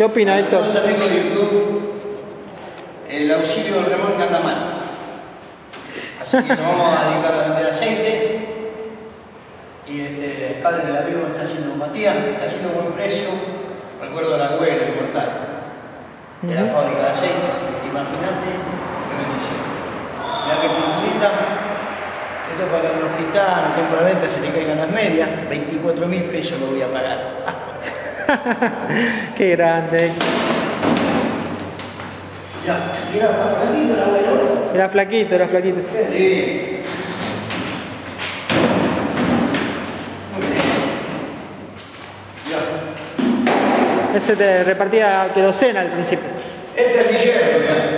¿qué opina Héctor? Los amigos de YouTube, el auxilio del remolque anda mal. Así que nos vamos a dedicar a vender aceite. Y este, acá el amigo está haciendo Matías, está haciendo buen precio. Recuerdo la abuela, el portal, de la fábrica de aceite, así que imagínate beneficio. Mirá que pinturita. Esto para que los gitanos, compra venta, se le caigan las medias, 24 mil pesos lo voy a pagar. Qué grande. Mirá, más flaquito la abuela. ¿no? Era flaquito, era flaquito. Qué lindo. Ese te repartía querosena al principio. Este es Guillermo,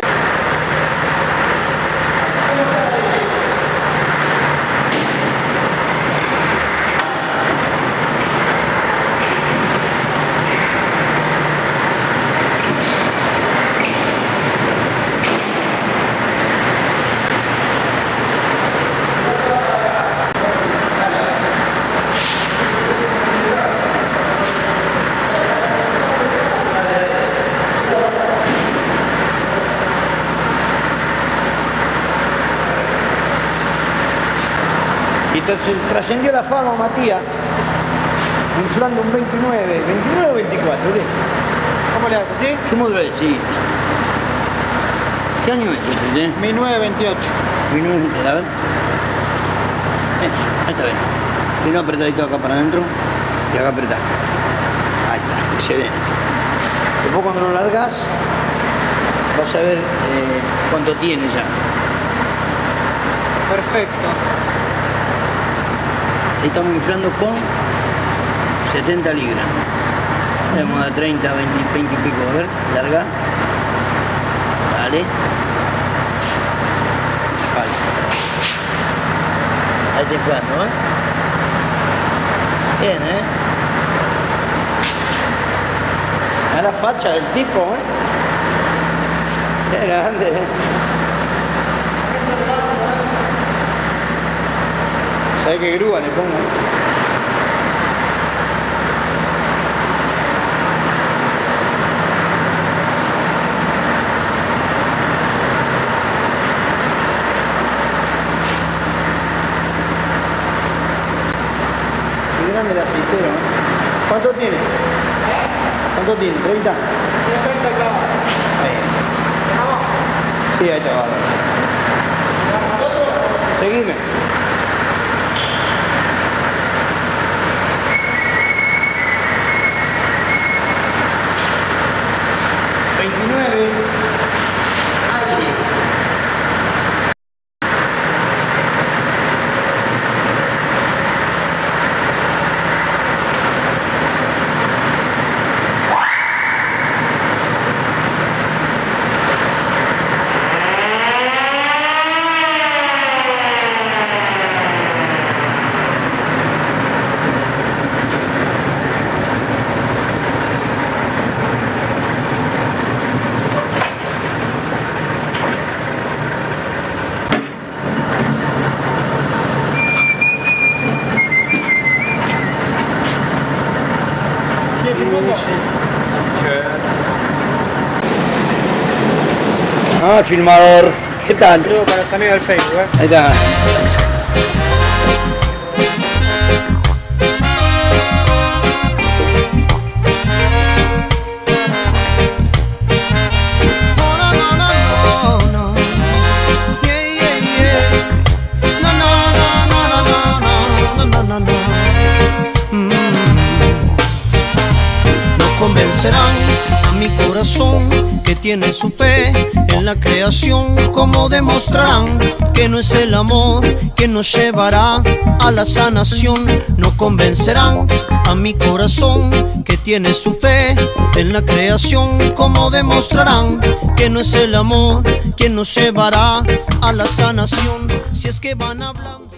entonces trascendió la fama Matías, inflando un 29, 29 o 24, ¿qué? ¿Cómo le haces, sí? ¿Qué modelo es? Sí. ¿Qué año es este? eh? 1928. 1920, a ver. Eso, ahí está bien. Vino apretadito acá para adentro y acá apretá. Ahí está, excelente. Después cuando lo largas vas a ver eh, cuánto tiene ya. Perfecto. Estamos inflando con 70 libras. Tenemos de 30, 20, 20 y pico. A ver, larga. Dale. Vale. Ahí está inflando, ¿eh? Bien, ¿eh? A la facha del tipo, ¿eh? Qué grande, ¿eh? ¿Sabes qué grúa le pongo? Qué grande el aceitero, ¿eh? ¿Cuánto tiene? ¿Cuánto tiene? ¿30? Ahí. Sí, ahí te va. Seguime. Ah, filmador. ¿Qué tal? Saludo para los amigos del Facebook, ¿eh? Ahí está. Oh, no, no, convencerán a mi corazón que tiene su fe en la creación. Como demostrarán que no es el amor que nos llevará a la sanación. No convencerán a mi corazón que tiene su fe en la creación. Como demostrarán que no es el amor que nos llevará a la sanación. Si es que van hablando.